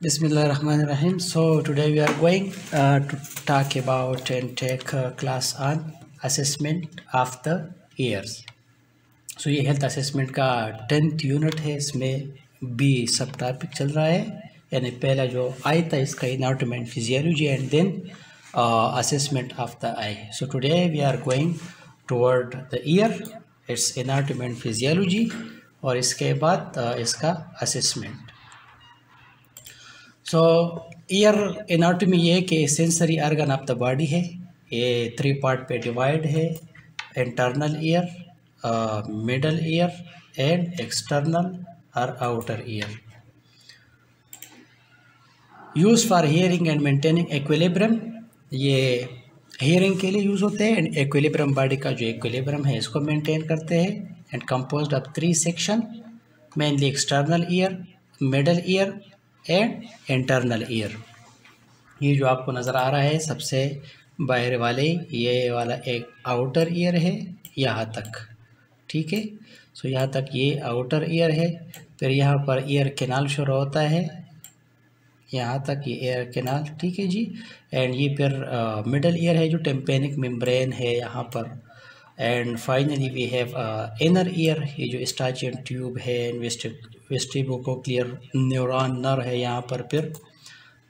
Bismillahirrahmanirrahim. So today we are going uh, to talk about and take a class on assessment of the years. So ये health assessment का tenth unit है इसमें B सब topic चल रहा है यानी पहला जो आई था इसका anatomy physiology and then assessment of the eye so today we are going toward the ear it's anatomy physiology और इसके बाद uh, इसका असेसमेंट सो ईयर एनाटमी ये कि sensory organ of the body है, ये थ्री पार्ट पे डिवाइड है internal ear middle ear and external और outer ear use for hearing and maintaining equilibrium ये हियरिंग के लिए यूज़ होते हैं एंड एक्विलिब्रम बॉडी का जो एक्विलिब्रम है, इसको मेंटेन करते हैं and composed of three section mainly external ear middle ear and internal ear ये जो आपको नज़र आ रहा है, सबसे बाहर वाले, ये वाला एक आउटर ईयर है, यहाँ तक। ठीक है? सो यहाँ तक ये आउटर ईयर है, फिर यहाँ पर ईयर केनाल शुरू होता है। यहाँ तक ये एयर केनाल ठीक है जी? एंड ये फिर मिडल ईयर है जो टेम्पेनिक मेम्ब्रेन है यहाँ पर। And finally we have inner ear ये जो स्टाचियन ट्यूब है वेस्टिबो को क्लियर न्यूरॉन नर है यहाँ पर फिर,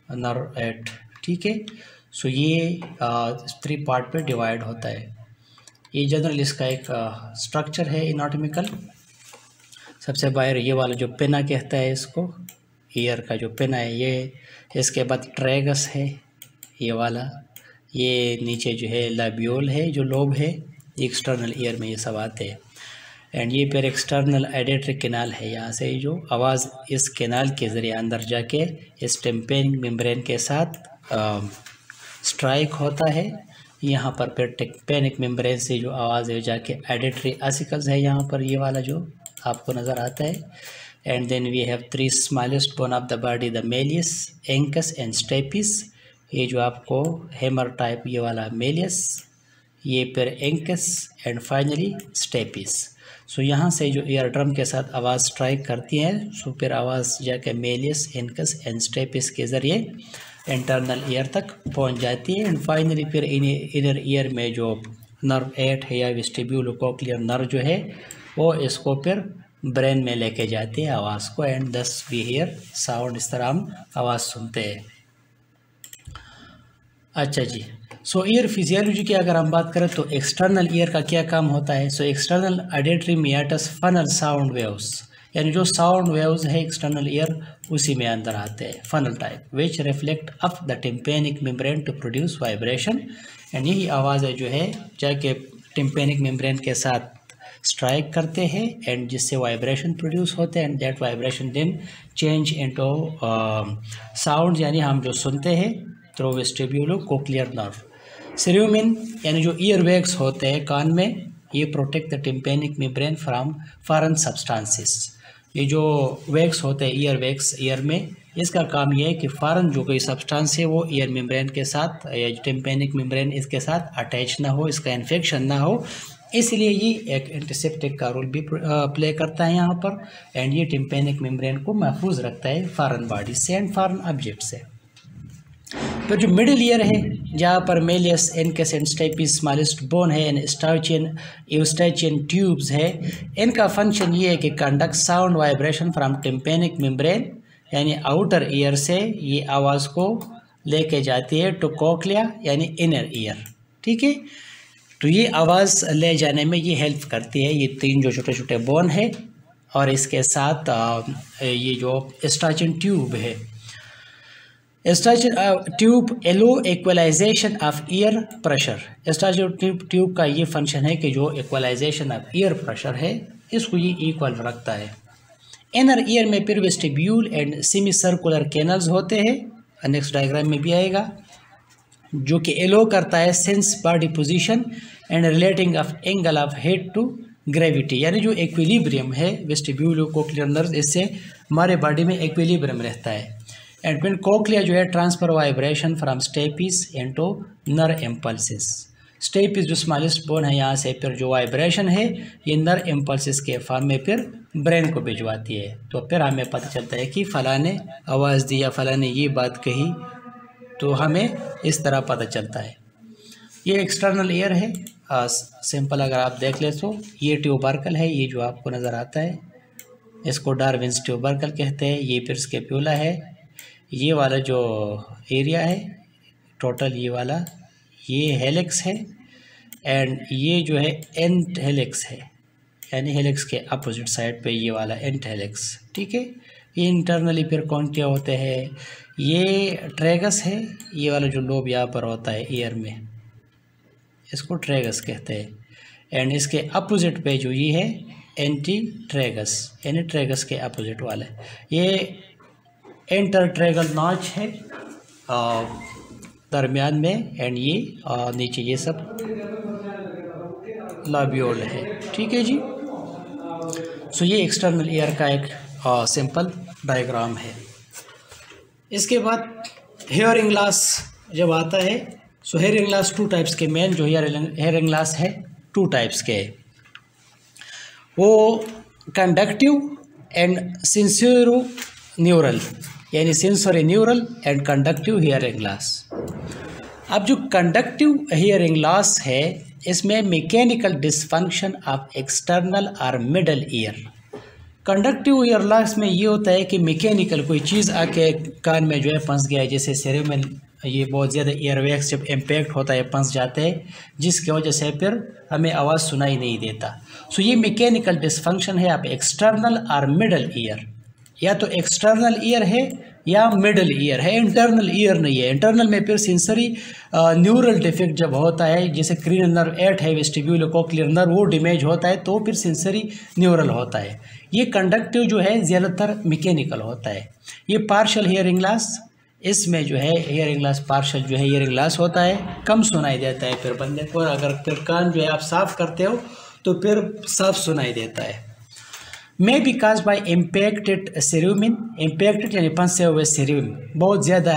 नर एट ठीक है? सो ये थ्री पार्ट पे डिवाइड होता है। ये जनरल इसका एक स्ट्रक्चर है इनाटमिकल सबसे बाहर ये वाला जो पेना कहता है इसको ईयर का जो पेना है ये, इसके बाद ट्रैगस है ये वाला। ये नीचे जो है लाबियोल है, जो लोब है एक्सटर्नल ईयर में ये सब आते हैं। एंड ये फिर एक्सटर्नल एडेटरी केनाल है। यहाँ से जो आवाज़ इस केनाल के ज़रिए अंदर जाके इस टेम्पेनिंग मेम्ब्रेन के साथ स्ट्राइक होता है। यहाँ पर फिर टेम्पेनिक मेम्ब्रेन से जो आवाज़ है, जाके एडेटरी आसिकल्स है यहाँ पर ये वाला जो आपको नज़र आता है। And then we have three smallest bone of the body the malleus incus and stapes ये जो आपको हेमर टाइप ये वाला मेलियस ये फिर incus and finally stapes so यहाँ से जो एयर ड्रम के साथ आवाज़ स्ट्राइक करती है सो फिर आवाज़ जाके मेलियस एंकस एंड स्टेपिस के ज़रिए इंटरनल ईयर तक पहुँच जाती है। एंड फाइनली फिर इन इनर ईयर में जो नर्व एट है या विस्टिब्यूल कोक्लियर नर्व जो है, वो इसको फिर ब्रेन में लेके जाती है आवाज़ को। एंड दस वी हेयर साउंड इस तरह हम आवाज़ सुनते हैं। अच्छा जी। सो ईयर फिजियोलॉजी की अगर हम बात करें तो एक्सटर्नल ईयर का क्या काम होता है? So external auditory meatus funnel sound waves यानी जो साउंड वेव्स है एक्सटर्नल ईयर उसी में अंदर आते हैं funnel type which reflect up the tympanic membrane to produce vibration and यही आवाज़ जो है, जाके टिम्पेनिक मेम्ब्रेन के साथ स्ट्राइक करते हैं एंड जिससे वाइब्रेशन प्रोड्यूस होते हैं and that vibration then change into sound यानी हम जो सुनते हैं through vestibulo cochlear nerve cerumen यानी जो ईयर वेग्स होते हैं कान में, ये protect the tympanic membrane from foreign substances ये जो वेग्स होते हैं ईयर वेग्स ईयर में, इसका काम यह है कि फॉरन जो कोई सब्सटेंस है वो ईयर मेम्ब्रेन के साथ, या टिम्पेनिक मेम्ब्रेन इसके साथ अटैच ना हो, इसका इन्फेक्शन ना हो. इसलिए ये एक एंटीसेप्टिक का रोल भी प्ले करता है यहाँ पर एंड ये टिम्पेनिक मेम्ब्रेन को महफूज रखता है फॉरन बॉडी से एंड फॉरन ऑब्जेक्ट से. तो जो मिडिल ईयर है, जहाँ पर malleus incus and stapes smallest bone है एंड स्टाचियन यूस्टाचियन ट्यूब्स है, इनका फ़ंक्शन ये है कि conduct sound vibration from tympanic membrane यानी आउटर ईयर से ये आवाज़ को लेके जाती है टू कोकलिया यानी इनर ईयर ठीक है? तो ये आवाज़ ले जाने में ये हेल्प करती है, ये तीन जो छोटे छोटे बोन है, और इसके साथ ये जो स्टाचिन ट्यूब है Eustachian tube allow equalization of ear pressure Eustachian tube tube का ये फ़ंक्शन है कि जो इक्वलाइजेशन ऑफ़ ईयर प्रेशर है, इसको ये इक्वल रखता है। इनर ईयर में फिर vestibule and semi circular canals होते हैं। नेक्स्ट डायग्राम में भी आएगा, जो कि एलो करता है sense body position and relating of angle of head to gravity यानी जो एक्विलिब्रियम है वेस्टिब्यूल कोक्लियर नर्व इससे हमारे बॉडी में एक्विलिब्रियम रहता है। एंड फिर कोक्लिया जो है transfer vibration from stapes into nerve impulses stapes जो स्मॉलेस्ट बोन है, यहाँ से फिर जो वाइब्रेशन है, ये नर इम्पल्सिस के फॉर्म में फिर ब्रेन को भिजवाती है। तो फिर हमें पता चलता है कि फ़लाँ ने आवाज़ दी या फ़लाँ ने ये बात कही तो हमें इस तरह पता चलता है। ये एक्सटर्नल एयर है सिंपल अगर आप देख ले तो ये ट्यूबर्कल है, ये जो आपको नज़र आता है, इसको डार्विन्स ट्यूबर्कल कहते हैं, ये फिर स्केप्यूला है ये वाला जो एरिया है टोटल ये वाला, ये हेलिक्स है एंड ये जो है एंट हेलिक्स है, यानी हेलिक्स के अपोजिट साइड पे ये वाला एंट हेलिक्स ठीक है? ये इंटरनली फिर कौन क्या होते हैं? ये ट्रेगस है, ये वाला जो लोब यहाँ पर होता है ईयर में, इसको ट्रेगस कहते हैं एंड इसके अपोजिट पे जो ये है एंटी ट्रेगस यानी ट्रेगस के अपोजिट वाले ये एंटर ट्रेगल नॉच है दरमियान में एंड ये आ, नीचे ये सब लाबियोल है। ठीक है जी? सो ये एक्सटर्नल ईयर का एक आ, सिंपल डायग्राम है। इसके बाद हेयरिंग लॉस जब आता है so hearing loss two types के मेन जो हेयर हेयरिंग ग्लास है टू टाइप्स के। वो कंडक्टिव एंड सिंसियरो न्यूरल यानी sensory neural and conductive hearing loss अब जो कंडक्टिव हियरिंग लॉस है, इसमें मैकेनिकल डिसफंक्शन ऑफ़ एक्सटर्नल और middle ear conductive ear loss में ये होता है कि मैकेनिकल कोई चीज़ आके कान में जो है फंस गया है, जैसे सेरेमन ये बहुत ज़्यादा एयरवैक्स जब इम्पेक्ट होता है, फंस जाते हैं, जिसकी वजह से फिर हमें आवाज़ सुनाई नहीं देता। सो ये मैकेनिकल डिसफंक्शन है, आप एक्सटर्नल और मिडल ईयर या तो एक्सटर्नल ईयर है या मिडल ईयर है। इंटरनल ईयर नहीं है। इंटरनल में फिर सेंसरी न्यूरल डिफेक्ट जब होता है, जैसे क्रीन नर्व एट है वेस्टिब्यूल कोक्लियर नर्व वो डैमेज होता है तो फिर सेंसरी न्यूरल होता है। ये कंडक्टिव जो है, ज़्यादातर मैकेनिकल होता है। ये पार्शल हेयरिंग लॉस इसमें जो है हेयरिंग लॉस पार्शल जो है हेयरिंग लॉस होता है। कम सुनाई देता है फिर बंदे को अगर फिर कान जो है आप साफ़ करते हो तो फिर साफ़ सुनाई देता है। May be cause by impacted cerumen impacted यानी फंसे हुए सेरूमिन बहुत ज़्यादा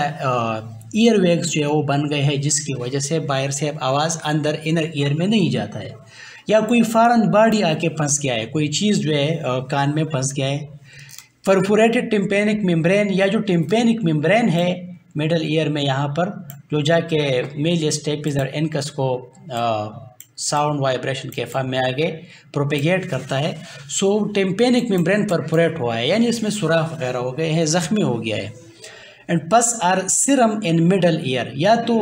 ईयर वेग्स जो है वो बन गए हैं, जिसकी वजह से बाहर से आवाज़ अंदर इनर ईयर में नहीं जाता है। या कोई फ़ारन बॉडी आके फंस गया है, कोई चीज़ जो है कान में फंस गया है। परफोरेटेड टिम्पेनिक मेम्ब्रेन या जो टिम्पेनिक मेम्ब्रेन है मिडल ईयर में यहाँ पर, जो जाके मेल स्टेपिस और एनकस को साउंड वाइब्रेशन के फॉर्म में आगे प्रोपेगेट करता है। सो टिम्पेनिक मेम्ब्रेन परफोरेट हुआ है, यानी इसमें सुराख वगैरह हो गए हैं, ज़ख्मी हो गया है। And pus or serum in middle ear या तो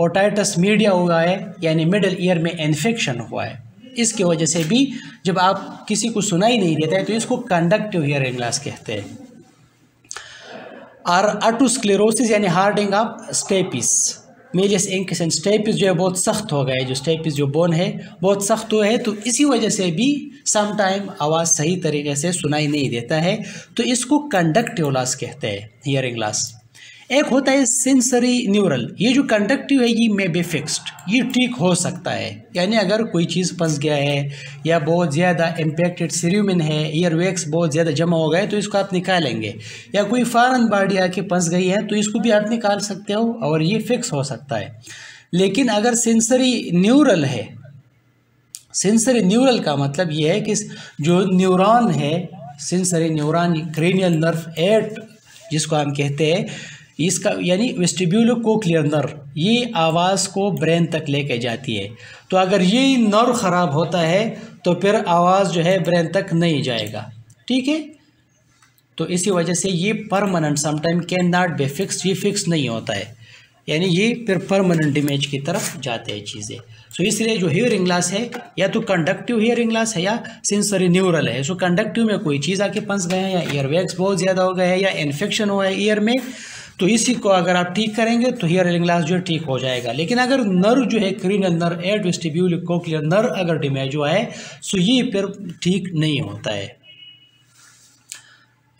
ओटाइटस मीडिया हुआ है, यानी मिडल ईयर में इन्फेक्शन हुआ है। इसकी वजह से भी जब आप किसी को सुनाई नहीं देता है तो इसको कंडक्टिव हियरिंग लॉस कहते हैं। और अटोस्क्लेरोसिस यानी hardening of stapes malleus incus and stapes जो है बहुत सख्त हो गए जो स्टेपिस जो बोन है, बहुत सख्त हुआ है तो इसी वजह से भी सम टाइम आवाज़ सही तरीके से सुनाई नहीं देता है। तो इसको कंडक्टिव लॉस कहते हैं हियरिंग लॉस एक होता है सेंसरी न्यूरल ये जो कंडक्टिव है, ये मे बी फिक्स्ड ये ठीक हो सकता है। यानी अगर कोई चीज़ फंस गया है, या बहुत ज़्यादा इम्पेक्टेड सीरूमिन है ईयर वेक्स बहुत ज़्यादा जमा हो गए तो इसको आप निकालेंगे। या कोई फॉरन बॉडी आके फंस गई है तो इसको भी आप निकाल सकते हो, और ये फिक्स हो सकता है। लेकिन अगर सेंसरी न्यूरल है सेंसरी न्यूरल का मतलब ये है कि जो न्यूरॉन है sensory neuron cranial nerve eight जिसको हम कहते हैं इसका यानी वेस्टिब्यूलो कोक्लियर नर्व ये आवाज़ को ब्रेन तक लेके जाती है। तो अगर ये नर्व ख़राब होता है तो फिर आवाज़ जो है ब्रेन तक नहीं जाएगा। ठीक है? तो इसी वजह से ये permanent sometime can not be fix ये फिक्स नहीं होता है। यानी ये फिर परमानेंट डिमेज की तरफ़ जाते हैं चीज़ें। सो so, इसलिए जो हियरिंग लॉस है या तो कंडक्टिव हियरिंग लॉस है या सेंसरी न्यूरल है। सो कंडक्टिव में कोई चीज़ आके फंस गए हैं या ईयर वैक्स बहुत ज़्यादा हो गए हैं या इन्फेक्शन हुआ है ईयर में तो इसी को अगर आप ठीक करेंगे तो हियर ग्लास जो है ठीक हो जाएगा। लेकिन अगर नर्व जो है cranial nerve eight vestibulocochlear nerve अगर डैमेज हुआ है सो ये फिर ठीक नहीं होता है।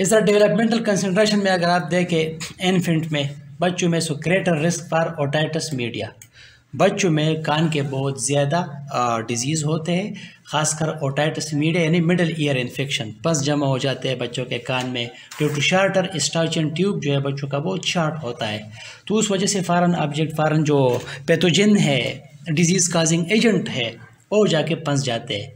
इस तरह डेवलपमेंटल कंसनट्रेशन में अगर आप देखें इन्फेंट में, बच्चों में so greater risk for otitis media बच्चों में कान के बहुत ज़्यादा डिज़ीज़ होते हैं। खासकर ओटाइटिस मीडिया यानी मिडल ईयर इन्फेक्शन पस जमा हो जाते हैं बच्चों के कान में due to shorter Eustachian tube जो है बच्चों का वो शार्ट होता है। तो उस वजह से फ़ारन ऑब्जेक्ट फ़ारन जो पैथोजिन है डिज़ीज़ काजिंग एजेंट है, वो जाके फंस जाते हैं।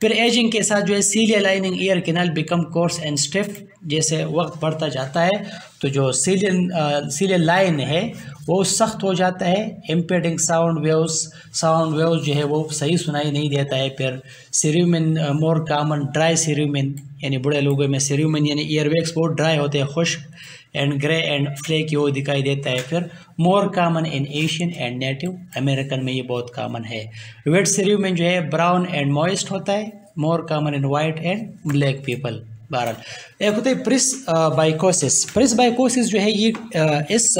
फिर एजिंग के साथ जो है cilia lining ear canal become coarse and stiff जैसे वक्त बढ़ता जाता है तो जो सीलियन सीलियल लाइन है, वो सख्त हो जाता है। Impeding sound waves sound waves जो है वो सही सुनाई नहीं देता है। फिर सीरूमिन मोर कामन ड्राई सीरूमिन यानी बड़े लोगों में सीरूमिन यानी ईयरवेक्स बहुत ड्राई होते हैं, खुश्क एंड ग्रे एंड फ्लेकी वो दिखाई देता है। फिर more common in Asian and Native American में ये बहुत कामन है। वेट सीरूमिन जो है ब्राउन एंड मॉइस्ट होता है। More common in white and black people बहरहाल। एक होता है प्रिस बाइकोसिस। प्रिस बाइकोसिस जो है, ये इस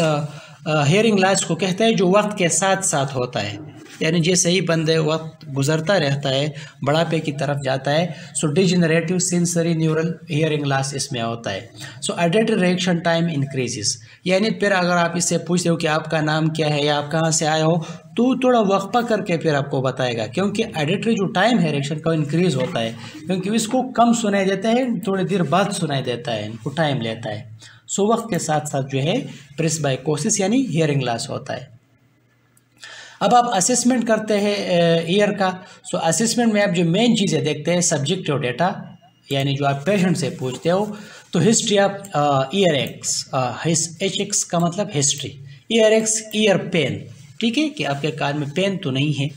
हेयरिंग लॉस को कहता है जो वक्त के साथ साथ होता है। यानी जैसे ही बंदे वक्त गुजरता रहता है, बढ़ापे की तरफ़ जाता है so degenerative sensory neural hearing loss इसमें होता है। So added reaction time increases यानी फिर अगर आप इससे पूछते हो कि आपका नाम क्या है या आप कहाँ से आए हो तो थोड़ा वक्फा करके फिर आपको बताएगा, क्योंकि एडिटरी जो टाइम है रिएक्शन का इंक्रीज होता है, क्योंकि इसको कम सुनाई देता है, थोड़ी देर बाद सुनाई देता है, इनको टाइम लेता है। सो वक्त के साथ साथ जो है प्रेस बाइकोसिस यानी हियरिंग लॉस होता है। अब आप असेसमेंट करते हैं ईयर का। सो असेसमेंट में आप जो मेन चीज़ें देखते हैं सब्जेक्टिव डेटा यानी जो आप पेशेंट से पूछते हो तो history of ear ache H X का मतलब history ear ache ear pain ठीक है कि आपके कान में पेन तो नहीं है,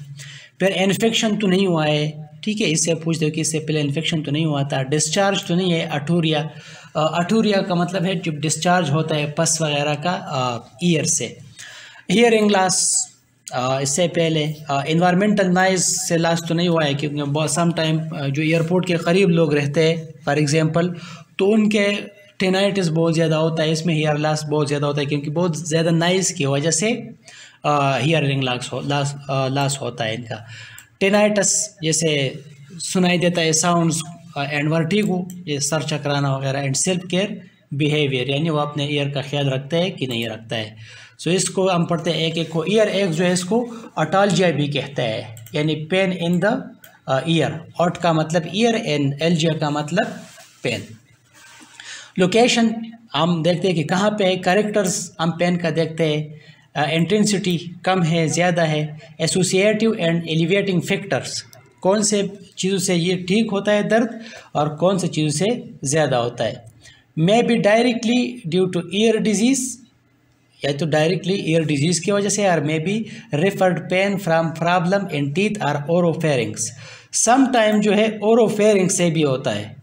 फिर इन्फेक्शन तो नहीं हुआ है, ठीक है, इससे पूछते हो कि इससे पहले इन्फेक्शन तो नहीं हुआ था डिस्चार्ज तो नहीं है अठूरिया अठूरिया का मतलब है जब डिस्चार्ज होता है पस वगैरह का ईयर से। हियरिंग लॉस इससे पहले इन्वायरमेंटल नॉइज़ से लास्ट तो नहीं हुआ है, क्योंकि बहुत सम टाइम जो एयरपोर्ट के करीब लोग रहते हैं फॉर एग्ज़ाम्पल तो उनके टेनाइटिस बहुत ज़्यादा होता है, इसमें हेयर लॉस बहुत ज़्यादा होता है, क्योंकि बहुत ज़्यादा नाइस की वजह से हियरिंग लॉस हो लॉस लॉस होता है इनका। टेनाइटस जैसे सुनाई देता है साउंड्स एंड वर्टिगो ये सर चकराना वगैरह एंड सेल्फ केयर बिहेवियर यानी वो अपने ईयर का ख्याल रखता है कि नहीं रखता है। सो so, इसको हम पढ़ते हैं एक एक को ईयर एक जो है इसको अटालजिया भी कहता है यानी pain in the ear ot का मतलब ईयर एंड एलजिया का मतलब पेन लोकेशन हम देखते हैं कि कहाँ पे है करेक्टर्स हम पेन का देखते हैं। इंटेंसिटी कम है, ज़्यादा है एसोसिएटिव एंड एलिवेटिंग फैक्टर्स कौन से चीज़ों से ये ठीक होता है दर्द और कौन से चीज़ों से ज़्यादा होता है? May be directly due to ear disease या तो डायरेक्टली ईयर डिज़ीज़ की वजह से or may be referred pain from problem in teeth or oropharynx some time जो है ओरोफेरिंग से भी होता है।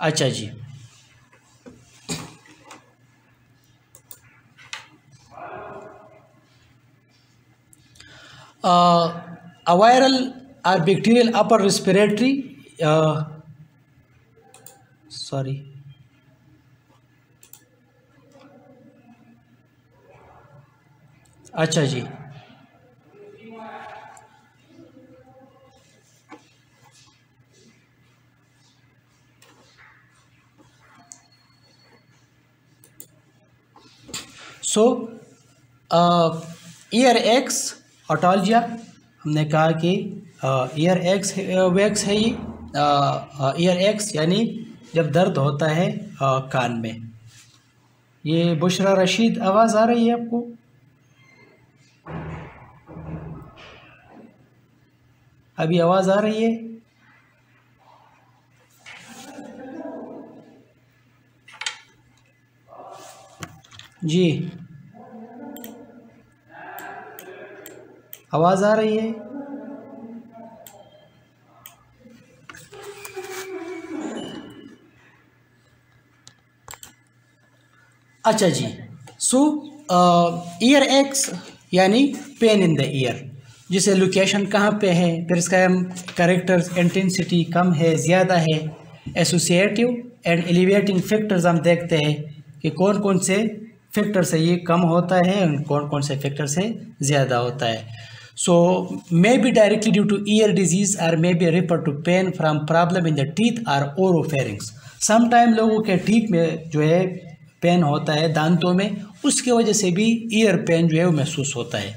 अच्छा जी। A viral or bacterial upper respiratory uh, sorry अच्छा जी सो ईयर एक्स ऑटोलजिया हमने कहा कि ईयर एक्स वैक्स है ये। ईयर एक्स यानी जब दर्द होता है आ, कान में। ये बुशरा रशीद आवाज़ आ रही है आपको? अभी आवाज़ आ रही है? जी। आवाज़ आ रही है? अच्छा जी। सो ईयर एक्स यानी पेन इन द ईयर जिसे लोकेशन कहाँ पे है? फिर इसका हम करेक्टर्स इंटेंसिटी कम है, ज़्यादा है? एसोसिएटिव एंड एलिवेटिंग फैक्टर्स हम देखते हैं कि कौन कौन से फैक्टर से ये कम होता है और कौन कौन से फैक्टर से ज़्यादा होता है। Be directly due to ear disease or may be refer to pain from problem in the teeth or oropharynx sometime लोगों के टीथ में जो है पेन होता है दांतों में, उसकी वजह से भी ईयर पेन जो है वो महसूस होता है।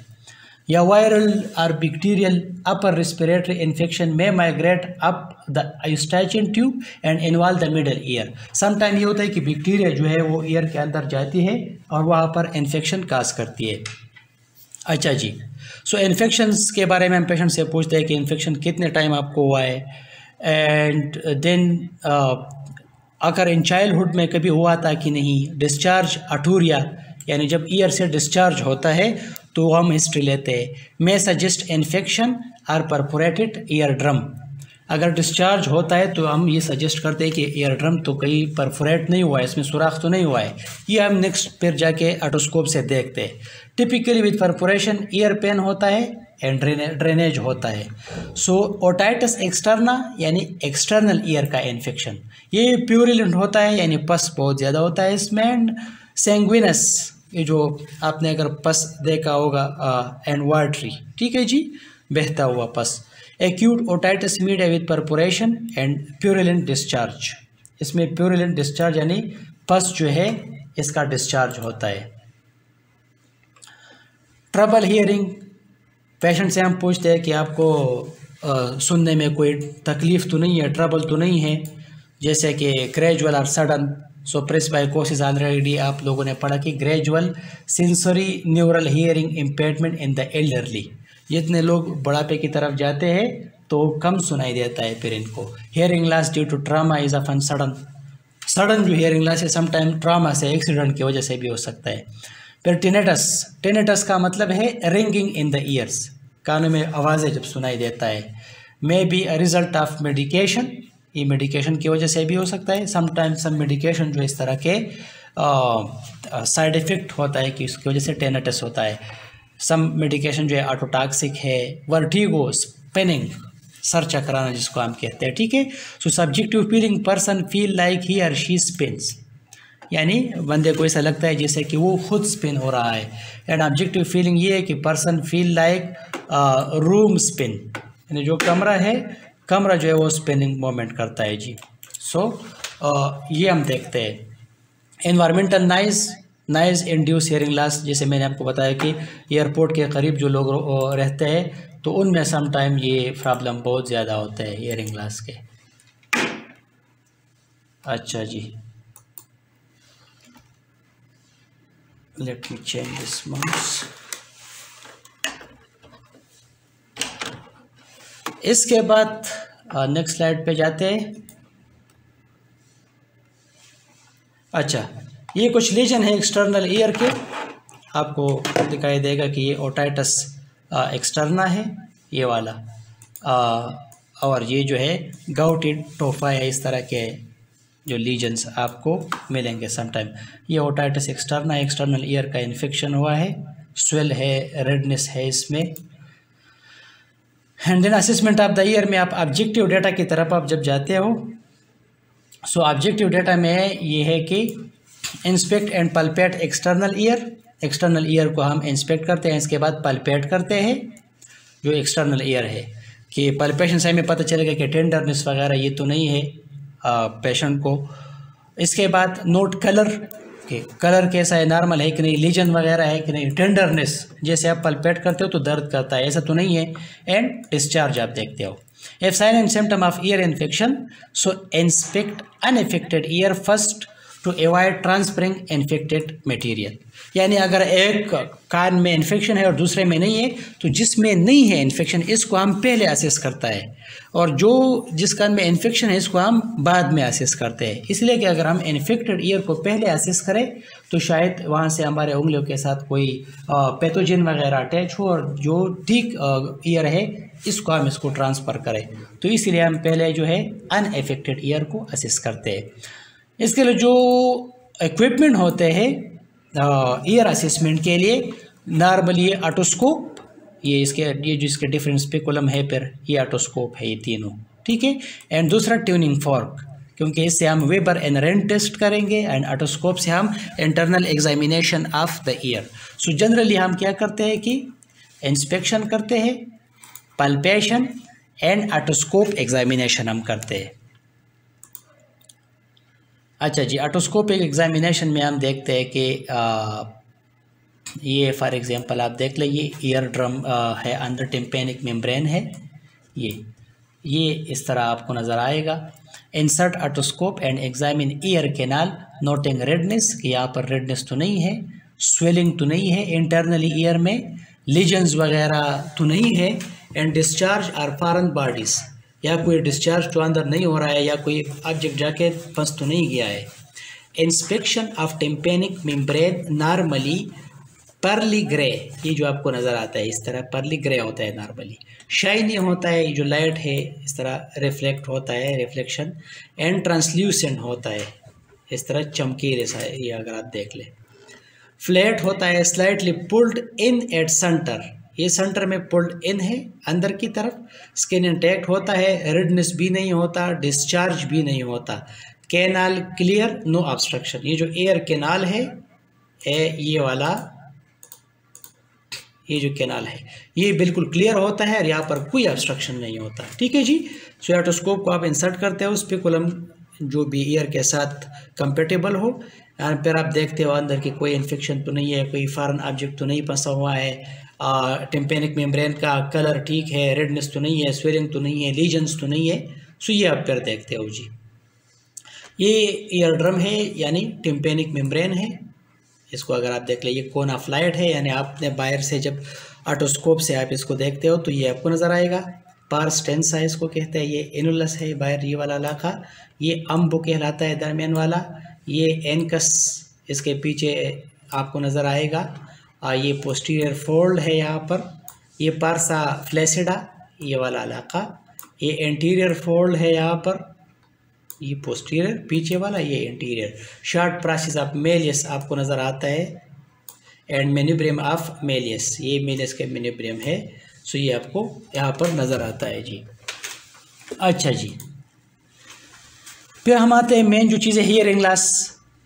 या वायरल और बैक्टीरियल अपर रेस्पिरेटरी इन्फेक्शन में migrate up the Eustachian tube and involve the middle ear sometime ये होता है कि बैक्टीरिया जो है वो ईयर के अंदर जाती है और वहाँ पर इन्फेक्शन काज करती है। अच्छा जी। सो so, इन्फेक्शंस के बारे में हम पेशेंट से पूछते हैं कि इन्फेक्शन कितने टाइम आपको हुआ है? एंड देन uh, अगर इन चाइल्डहुड में कभी हुआ था कि नहीं डिस्चार्ज अठूरिया यानी जब ईयर से डिस्चार्ज होता है तो हम हिस्ट्री लेते हैं। May suggest infection or perforated ear drum अगर डिस्चार्ज होता है तो हम ये सजेस्ट करते हैं कि ईयर ड्रम तो कहीं परफोरेट नहीं हुआ है, इसमें सुराख तो नहीं हुआ है। ये हम नेक्स्ट फिर जाके ऑटोस्कोप से देखते हैं। Typically with perforation ear pain होता है एंड ड्रेनेज होता है। सो ओटाइटस एक्सटर्ना यानी एक्सटर्नल ईयर का इन्फेक्शन ये प्यूरिलेंट होता है, यानी पस बहुत ज़्यादा होता है इसमें एंड सेंगविनस ये जो आपने अगर पस देखा होगा एंड वाटरी ठीक है जी? बहता हुआ pus acute otitis media with perforation and purulent discharge इसमें प्यूरिलेंट डिस्चार्ज यानी पस जो है इसका डिस्चार्ज होता है। ट्रबल हियरिंग पेशेंट से हम पूछते हैं कि आपको आ, सुनने में कोई तकलीफ़ तो नहीं है ट्रबल तो नहीं है? जैसे कि ग्रेजुअल और sudden so presbycusis already आप लोगों ने पढ़ा कि gradual sensory neural hearing impairment in the elderly जितने लोग बुढ़ापे की तरफ़ जाते हैं तो कम सुनाई देता है फिर इनको। Hearing loss due to trauma is often sudden sudden जो हेयरिंग लॉस है समटाइम ट्रामा से एक्सीडेंट की वजह से भी हो सकता है। फिर टेनेटस टेनेटस का मतलब है रिंगिंग इन द ईयर्स कानों में आवाज़ें जब सुनाई देता है may be a result of medication ये मेडिकेशन की वजह से भी हो सकता है। समटाइम सम मेडिकेशन जो इस तरह के साइड इफ़ेक्ट होता है कि उसकी वजह से टेनेटस होता है। सम मेडिकेशन जो है ऑटोटॉक्सिक है वर्टिगो स्पिनिंग सर चकराना जिसको हम कहते हैं ठीक है? So subjective feeling person feel like he और शी स्पिन्स यानी बंदे को ऐसा लगता है जैसे कि वो खुद स्पिन हो रहा है। एंड ऑब्जेक्टिव फीलिंग ये है कि person feel like room spin यानी जो कमरा है कमरा जो है वो स्पिनिंग मोमेंट करता है जी। सो so, uh, ये हम देखते हैं। Environmental noise noise induced hearing loss जैसे मैंने आपको बताया कि एयरपोर्ट के करीब जो लोग रहते हैं तो उनमें सम टाइम ये प्रॉब्लम बहुत ज़्यादा होता है हेयरिंग लॉस के। अच्छा जी। Let me change this mouse इसके बाद नेक्स्ट स्लाइड पे जाते हैं। अच्छा ये कुछ लीजन है एक्सटर्नल ईयर के। आपको दिखाई देगा कि ये ओटाइटस एक्सटर्ना है ये वाला। आ, और ये जो है गाउटेड टोफा है इस तरह के जो लीजन्स आपको मिलेंगे समटाइम ये ओटाइटस एक्सटर्ना एक्सटर्नल ईयर का इन्फेक्शन हुआ है स्वेल है रेडनेस है इसमें। And then assessment of the ear में आप ऑब्जेक्टिव डेटा की तरफ़ आप जब जाते हो सो ऑब्जेक्टिव डेटा में ये है कि inspect and palpate external ear external ear को हम इंस्पेक्ट करते हैं, इसके बाद पल्पेट करते हैं, जो एक्सटर्नल ईयर है। कि पल्पेशन से हमें पता चलेगा कि टेंडरनेस वगैरह ये तो नहीं है पेशेंट को। इसके बाद नोट कलर के कलर कैसा है नॉर्मल है कि नहीं लीजन वगैरह है कि नहीं टेंडरनेस जैसे आप पल्पेट करते हो तो दर्द करता है, ऐसा तो नहीं है। एंड डिस्चार्ज आप देखते हो। If sign and symptom of ear infection so inspect unaffected ear first to avoid transferring infected material यानी अगर एक कान में इन्फेक्शन है और दूसरे में नहीं है तो जिसमें नहीं है इन्फेक्शन इसको हम पहले असेस करता है। और जो जिस कान में इन्फेक्शन है, इसको हम बाद में असेस करते हैं। इसलिए कि अगर हम इन्फेक्टेड ईयर को पहले असेस करें तो शायद वहाँ से हमारे उंगलियों के साथ कोई पैथोजन वगैरह अटैच हो और जो ठीक ईयर है, इसको हम इसको ट्रांसफ़र करें। तो इसलिए हम पहले जो है अनएफेक्टेड ईयर को असेस करते हैं। इसके लिए जो इक्विपमेंट होते हैं ईयर असेसमेंट के लिए नॉर्मली ये ऑटोस्कोप ये इसके, ये जो इसके डिफरेंट स्पेकुलम है, फिर ये ऑटोस्कोप है ये तीनों, ठीक है? एंड दूसरा ट्यूनिंग फॉर्क क्योंकि इससे हम वेबर एन रेंट टेस्ट करेंगे एंड ऑटोस्कोप से हम internal examination of the ear so generally हम क्या करते हैं कि इंस्पेक्शन करते हैं पल्पेशन एंड ऑटोस्कोप एग्जामिनेशन हम करते हैं। अच्छा जी ऑटोस्कोपिक एग्जामिनेशन में हम देखते हैं कि ये फॉर एग्जांपल आप देख लें, ये ईयर ड्रम है अंदर टिम्पेनिक मेम्ब्रेन है, ये ये इस तरह आपको नज़र आएगा। Insert otoscope and examine ear canal noting redness कि यहाँ पर रेडनेस तो नहीं है स्वेलिंग तो नहीं है इंटरनली ईयर में लीजन्स वगैरह तो नहीं है and discharge or foreign bodies या कोई डिस्चार्ज तो अंदर नहीं हो रहा है, या कोई ऑब्जेक्ट जाके फंस तो नहीं गया है। Inspection of tympanic membrane normally pearly grey ये जो आपको नज़र आता है, इस तरह पर्ली ग्रे होता है नॉर्मली शाइनी होता है जो लाइट है, इस तरह रिफ्लेक्ट होता है रिफ्लेक्शन एंड ट्रांसल्यूसेंट होता है। इस तरह चमकीले सा ये अगर आप देख लें। फ्लैट होता है slightly pulled in at centre ये सेंटर में पुल्ड इन है अंदर की तरफ़। स्किन इंटैक्ट होता है रेडनेस भी नहीं होता डिस्चार्ज भी नहीं होता। कैनाल क्लियर नो ऑब्स्ट्रक्शन ये जो एयर कैनाल है ए, ये वाला ये जो कैनाल है ये बिल्कुल क्लियर होता है और यहाँ पर कोई ऑब्स्ट्रक्शन नहीं होता। ठीक है जी? सोयाटोस्कोप को आप इंसर्ट करते हो उस पर कुलम जो भी ईयर के साथ कंपेटेबल हो। फिर आप देखते हो अंदर की कोई इन्फेक्शन तो नहीं है कोई फॉरन ऑब्जेक्ट तो नहीं फंसा हुआ है। टेम्पेनिक मेम्ब्रेन का कलर ठीक है रेडनेस तो नहीं है स्वेलिंग तो नहीं है लीजन्स तो नहीं है सो ये आप कर देखते हो जी। ये ईयर ड्रम है, यानी टिम्पेनिक मेम्ब्रेन है। इसको अगर आप देख लें, ये कोना फ़्लाइट है, यानी आपने बाहर से जब ऑटोस्कोप से आप इसको देखते हो तो ये आपको नज़र आएगा। पार स्टेंसा इसको कहते हैं, ये एनुलस है बाहर, ये वाला इलाका। ये अम्बो कहलाता है दरमियान वाला। ये एनकस इसके पीछे आपको नज़र आएगा। और ये पोस्टीरियर फोल्ड है यहाँ पर। ये पारसा फ्लैसिडा ये वाला इलाका। ये एंटीरियर फोल्ड है यहाँ पर। ये पोस्टीरियर पीछे वाला, ये interior short process of malleus आपको नज़र आता है। एंड मेन्यूब्रियम ऑफ़ मेलियस ये मेलियस का मेन्यूब्रियम है। सो ये आपको यहाँ पर नज़र आता है जी। अच्छा जी। फिर हम आते हैं मेन जो चीज़ें हियरिंग लॉस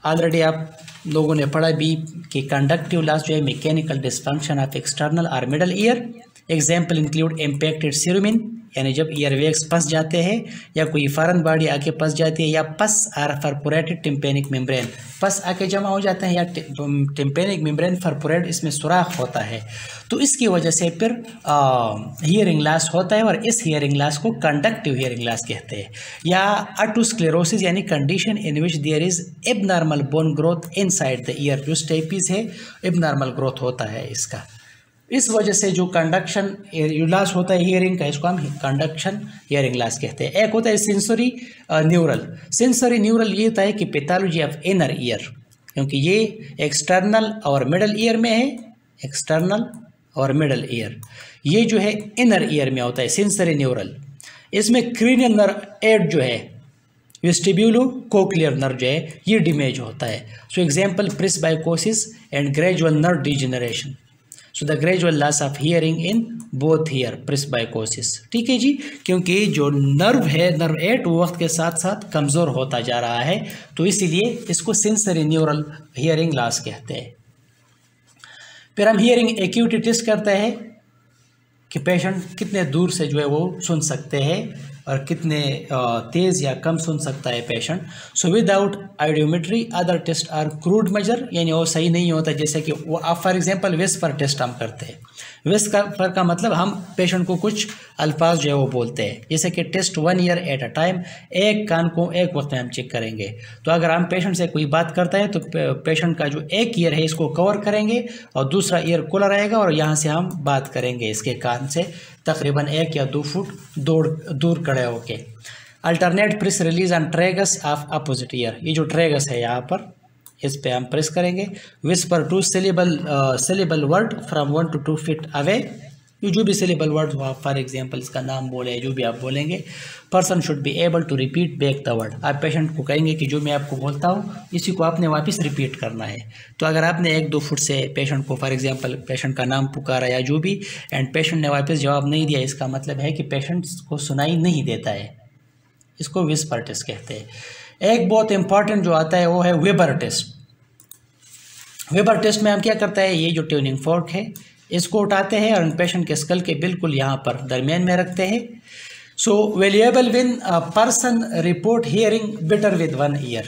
ऑलरेडी आप लोगों ने पढ़ा भी कि कंडक्टिव लॉस जो है मैकेनिकल डिस्फंक्शन ऑफ़ एक्सटर्नल और middle ear example include impacted cerumen यानी जब ईयरवेग्स फंस जाते हैं या कोई फॉरन बॉडी आके फंस जाती है या पस आर फरपुरेटेड टिम्पेनिक मेम्ब्रेन पस आके जमा हो जाते हैं या टिम्पेनिक मेम्ब्रेन फरपोरेट इसमें सुराख होता है। तो इसकी वजह से फिर हियरिंग लॉस होता है और इस हियरिंग लॉस को कंडक्टिव हियरिंग लॉस कहते हैं। या अटोस्क्लेरोसिस यानी condition in which there is abnormal bone growth inside the ear जो स्टेपीज है एब नॉर्मल ग्रोथ होता है इसका। इस वजह से जो कंडक्शन लॉस होता है हियरिंग का, इसको हम कंडक्शन हियरिंग लॉस कहते हैं। एक होता है सेंसरी न्यूरल सेंसरी न्यूरल ये होता है कि पैथोलॉजी ऑफ़ इनर ईयर क्योंकि ये एक्सटर्नल और मिडल ईयर में है एक्सटर्नल और मिडल ईयर ये जो है इनर ईयर में होता है सेंसरी न्यूरल इसमें क्रीनियल नर्व एड जो है विस्टिब्यूलो कोक्लियर नर्व जो है, ये डिमेज होता है। So example presbycusis and gradual nerve degeneration so the gradual loss of hearing in both ear presbycusis ठीक है जी? क्योंकि जो नर्व है नर्व एट वो वक्त के साथ साथ कमज़ोर होता जा रहा है तो इसीलिए इसको सेंसरी न्यूरल हियरिंग लॉस कहते हैं। फिर हम हियरिंग एक्यूटी टेस्ट करते हैं कि पेशेंट कितने दूर से जो है वो सुन सकते हैं। और कितने तेज़ या कम सुन सकता है patient so without audiometry other test are crude measure यानी वो सही नहीं होता, जैसे कि वो आप फॉर एग्जांपल वेस्पर टेस्ट हम करते हैं। पर का मतलब हम पेशेंट को कुछ अल्फाज जो है वो बोलते हैं। जैसे कि test one ear at a time एक कान को एक वक्त में हम चेक करेंगे। तो अगर हम पेशेंट से कोई बात करता है तो पेशेंट का जो एक ईयर है, इसको कवर करेंगे और दूसरा ईयर खुला रहेगा और यहाँ से हम बात करेंगे इसके कान से, तकरीबन एक या दो फुट दूर दूर खड़े होके। Alternate press release on tragus of opposite ear ये जो ट्रेगस है यहाँ पर इस पे हम प्रेस करेंगे। Whisper two syllable syllable word from one to two feet away ये जो भी सिलेबल वर्ड हो, आप फॉर एग्जांपल इसका नाम बोले, जो भी आप बोलेंगे person should be able to repeat back the word आप पेशेंट को कहेंगे कि जो मैं आपको बोलता हूँ, इसी को आपने वापस रिपीट करना है। तो अगर आपने एक दो फुट से पेशेंट को फॉर एग्जांपल पेशेंट का नाम पुकारा या जो भी एंड पेशेंट ने वापस जवाब नहीं दिया, इसका मतलब है कि पेशेंट को सुनाई नहीं देता है। इसको विस्पर टेस्ट कहते हैं। एक बहुत इंपॉर्टेंट जो आता है वो है वेबर टेस्ट वेबर टेस्ट में हम क्या करते हैं? ये जो ट्यूनिंग फोर्क है, इसको उठाते हैं और पेशेंट के स्कल के बिल्कुल यहाँ पर दरमियान में रखते हैं। So valuable when person report hearing better with one ear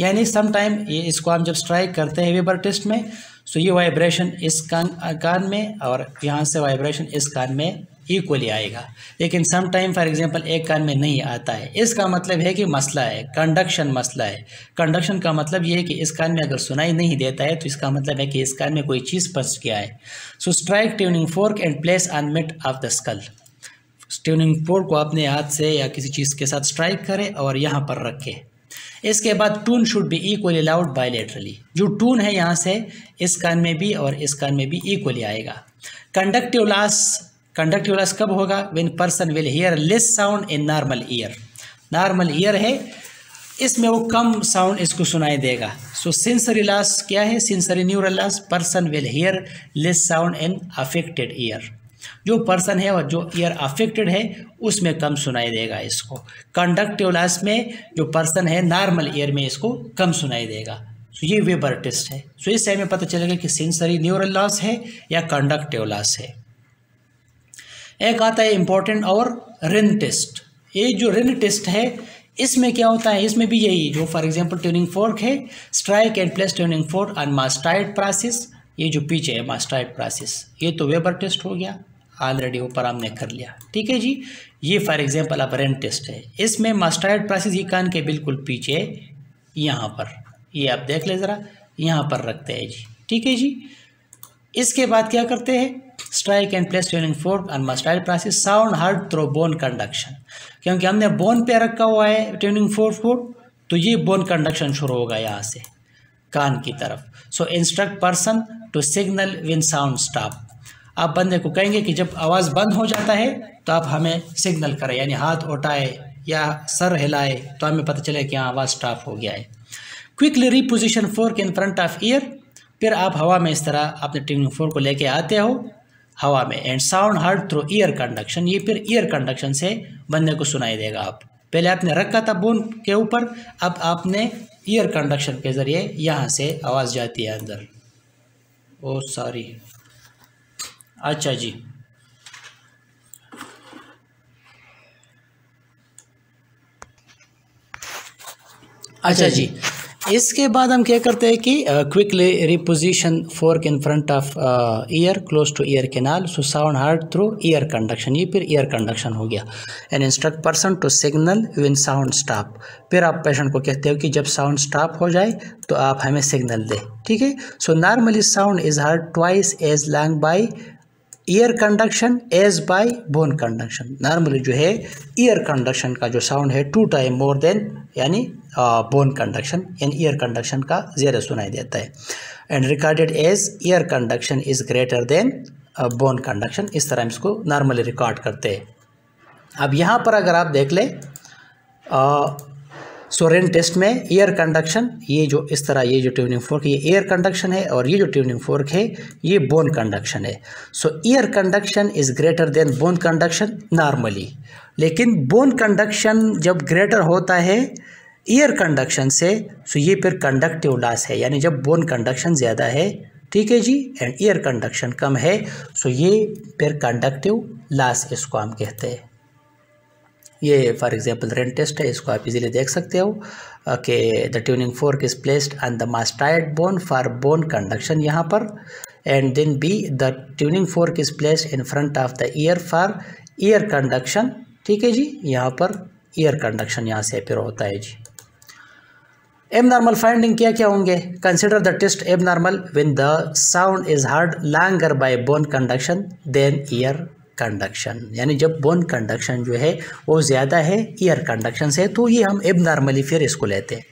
यानी सम टाइम इसको हम जब स्ट्राइक करते हैं वेबर टेस्ट में सो so ये वाइब्रेशन इस कान कान में और यहाँ से वाइब्रेशन इस कान में इक्वली आएगा। लेकिन सम टाइम फॉर एग्जांपल एक कान में नहीं आता है। इसका मतलब है कि मसला है कंडक्शन मसला है। कंडक्शन का मतलब ये है कि इस कान में अगर सुनाई नहीं देता है तो इसका मतलब है कि इस कान में कोई चीज़ फंस गया है। So strike tuning fork and place on mid of the skull tuning fork को अपने हाथ से या किसी चीज़ के साथ स्ट्राइक करें और यहाँ पर रखें। इसके बाद tone should be equally loud bilaterally जो टून है यहाँ से, इस कान में भी और इस कान में भी इक्वली आएगा। कंडक्टिव लॉस कंडक्टिव लॉस कब होगा? When person will hear less sound in normal ear normal ear है, इसमें वो कम साउंड इसको सुनाई देगा। सो सेंसरी लॉस क्या है? Sensory neural loss person will hear less sound in affected ear जो पर्सन है और जो ईयर अफेक्टेड है, उसमें कम सुनाई देगा इसको। कंडक्टिव लॉस में जो पर्सन है नॉर्मल ईयर में इसको कम सुनाई देगा। तो ये वेबर टेस्ट है। सो इससे हमें पता चलेगा कि सेंसरी न्यूरल लॉस है या कंडक्टिव लॉस है। एक आता है इंपॉर्टेंट और रिन टेस्ट ये जो रिन टेस्ट है, इसमें क्या होता है? इसमें भी यही जो फॉर एग्जांपल ट्यूनिंग फोर्क है strike and place tuning fork on mastoid process ये जो पीछे है मास्टाइड प्रोसेस ये तो वेबर टेस्ट हो गया। ऑलरेडी ऊपर हमने कर लिया। ठीक है जी? ये फॉर एग्जांपल अब रेंट टेस्ट है। इसमें मास्टाइड प्रोसेस ये कान के बिल्कुल पीछे यहाँ पर। ये आप देख ले ज़रा। यहाँ पर रखते हैं जी। ठीक है जी? इसके बाद क्या करते हैं? Strike and place tuning fork on mastoid process sound heard through bone conduction क्योंकि हमने बोन पे रखा हुआ है ट्यूनिंग फोर्क को तो ये बोन कंडक्शन शुरू होगा यहाँ से, कान की तरफ़। So instruct person to signal when sound stop आप बंदे को कहेंगे कि जब आवाज़ बंद हो जाता है तो आप हमें सिग्नल करें, यानी हाथ उठाए या सर हिलाए तो हमें पता चले कि हाँ आवाज़ स्टॉप हो गया है। Quickly reposition fork in front of ear फिर आप हवा में इस तरह अपने ट्यूनिंग फोर्क को लेके आते हो। हवा में and sound heard through ear conduction, ये फिर ईयर कंडक्शन से बंदे को सुनाई देगा आप। पहले आपने रखा था बोन के ऊपर, अब आपने ईयर कंडक्शन के ज़रिए यहाँ से आवाज़ जाती है अंदर। Oh, sorry. अच्छा जी। अच्छा जी। इसके बाद हम क्या करते हैं कि quickly reposition fork in front of ear close to ear canal so sound heard through ear conduction ये फिर ईयर कंडक्शन हो गया। And instruct person to signal when sound stop फिर आप पेशेंट को कहते हो कि जब साउंड स्टॉप हो जाए तो आप हमें सिग्नल दें। ठीक है? So normally sound is heard twice as long by ear conduction as by bone conduction normally जो है ईयर कंडक्शन का जो साउंड है टू टाइम मोर देन यानी बोन कंडक्शन यानी ईयर कंडक्शन का ज़्यादा सुनाई देता है। And recorded as ear conduction is greater than bone conduction इस तरह हम इसको नॉर्मली रिकॉर्ड करते हैं। अब यहाँ पर अगर आप देख लें सोरेन टेस्ट में एयर कंडक्शन, ये जो इस तरह ये जो ट्यूनिंग फोर्क, ये एयर कंडक्शन है और ये जो ट्यूनिंग फोर्क है, ये बोन कंडक्शन है। So air conduction is greater than bone conduction normally. लेकिन बोन कंडक्शन जब ग्रेटर होता है, एयर कंडक्शन से, सो ये फिर कंडक्टिव लॉस है, यानी जब बोन कंडक्शन ज़्यादा है, ठीक है जी एंड एयर कंडक्शन कम है, सो ये फिर कंडक्टिव लॉस इसको हम कहते हैं। ये फॉर एग्जांपल रेन टेस्ट है, इसको आप इजीली देख सकते हो कि the tuning fork is placed on the mastoid bone for bone conduction यहाँ पर and then be the tuning fork is placed in front of the ear for ear conduction ठीक है जी? यहाँ पर ईयर कंडक्शन यहाँ से फिर होता है जी। एब नॉर्मल फाइंडिंग क्या क्या होंगे? Consider the test abnormal when the sound is heard longer by bone conduction than ear conduction यानी जब बोन कंडक्शन जो है, वो ज़्यादा है ईयर कंडक्शन से तो ये हम एब नॉर्मली फिर इसको लेते हैं।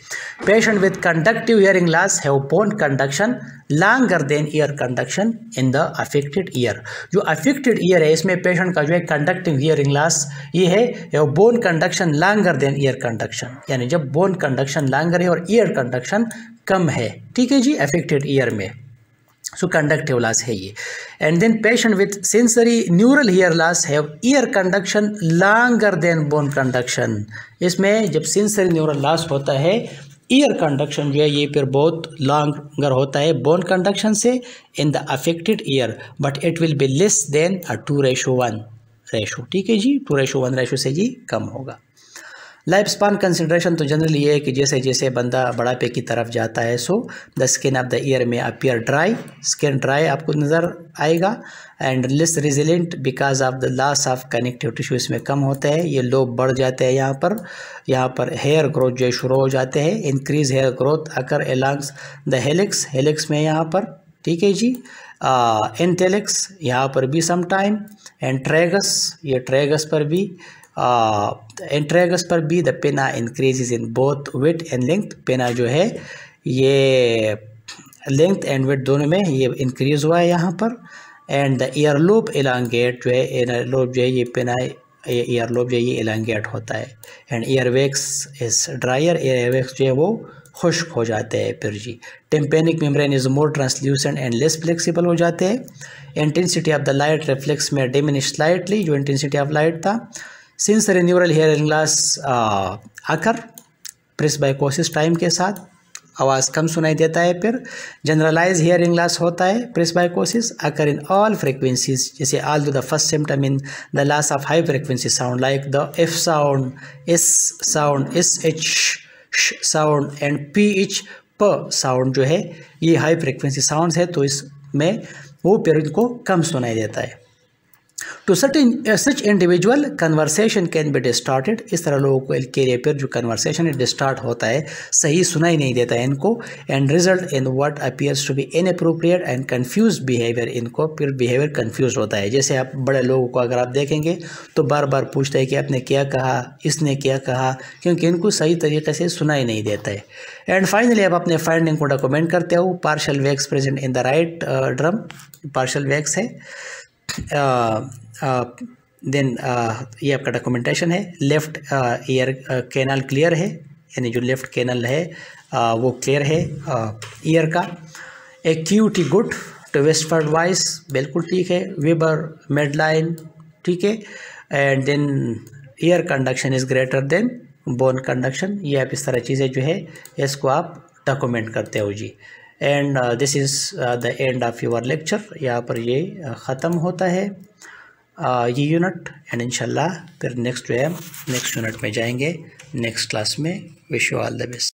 Patient with conductive hearing loss have bone conduction longer than ear conduction in the affected ear जो अफेक्टेड ईयर है, इसमें पेशेंट का जो है कंडक्टिव ईयरिंग लॉस ये है bone conduction longer than ear conduction यानी जब बोन कंडक्शन लॉन्गर है और ईयर कंडक्शन कम है, ठीक है जी अफेक्टेड ईयर में। सो कंडक्टिव लॉस है ये. And then patient with sensory neural hear loss have ear conduction longer than bone conduction इसमें जब सेंसरी न्यूरल लॉस होता है ईयर कंडक्शन जो है ये फिर बहुत लॉन्गर होता है बोन कंडक्शन से in the affected ear but it will be less than a two ratio one ratio ठीक है जी? टू रेशो वन रेशो से जी कम होगा. लाइफ स्पान कंसिड्रेशन तो जनरली ये है कि जैसे जैसे बंदा बढ़ापे की तरफ़ जाता है so the skin of the ear में अपियर ड्राई स्किन ड्राई आपको नज़र आएगा and less resilient because of the loss of connective tissue इसमें कम होते हैं, ये लोब बढ़ जाते हैं यहाँ पर यहाँ पर हेयर ग्रोथ जो शुरू हो जाते हैं increase hair growth occur along the helix helix में यहाँ पर, ठीक है जी? एंटेलिक्स यहाँ पर भी सम टाइम एंड ट्रेगस ये ट्रेगस पर भी एंट्रेगस पर भी the pinna increase in both weight and length pinna जो है, ये लेंथ एंड वेट दोनों में ये इंक्रीज हुआ है यहाँ पर. And the ear lobe elongate जो है ईयर लोब जो है, ये पेना ईयर लोब जो है, ये एलांगेट होता है. And ear wax is dryer ear wax जो है वो खुश्क हो जाते हैं फिर जी. Tympanic membrane is more translucent and less flexible हो जाते हैं. Intensity of the light reflex में डिमिनिश स्लाइटली जो इंटेंसिटी ऑफ़ लाइट था. सिंस रिन्यूरल हेयरिंग लॉस आकर प्रेस बाइकोसिस टाइम के साथ, आवाज़ कम सुनाई देता है, फिर जनरलाइज हियरिंग लॉस होता है presbycusis occur in all frequencies जैसे all the first symptom in the loss of high frequency sound like the F sound S sound S H sound and P H P sound जो है, ये high frequency sound है तो इसमें वो फिर इनको कम सुनाई देता है। To certain such individual conversation can be distorted इस तरह लोगों को के फिर जो कन्वर्सेशन डिस्टार्ट होता है, सही सुनाई नहीं देता है इनको and result in what appears to be inappropriate and confuse behaviour इनको फिर बिहेवियर कन्फ्यूज़ होता है। जैसे आप बड़े लोगों को अगर आप देखेंगे तो बार बार पूछते हैं कि आपने क्या कहा, इसने क्या कहा, क्योंकि इनको सही तरीके से सुनाई नहीं देता है। एंड फाइनली आप अपने फाइंडिंग को डॉक्यूमेंट करते हो partial wax present in the right drum partial wax है। देन ये आपका डॉक्यूमेंटेशन है। लेफ़्ट ईयर कैनल क्लियर है। यानी जो लेफ़्ट कैनल है uh, वो क्लियर है ईयर uh, का। Acuity good to whispered voice बिल्कुल ठीक है। वेबर मेडलाइन ठीक है। And then ear conduction is greater than bone conduction ये आप इस तरह चीज़ें जो है इसको आप डॉक्यूमेंट करते हो जी। And this is the end of your lecture यहाँ पर ये uh, ख़त्म होता है। Uh, ये यूनिट एंड इंशाल्लाह फिर नेक्स्ट जो है नेक्स्ट यूनिट में जाएँगे। नेक्स्ट क्लास में wish you all the best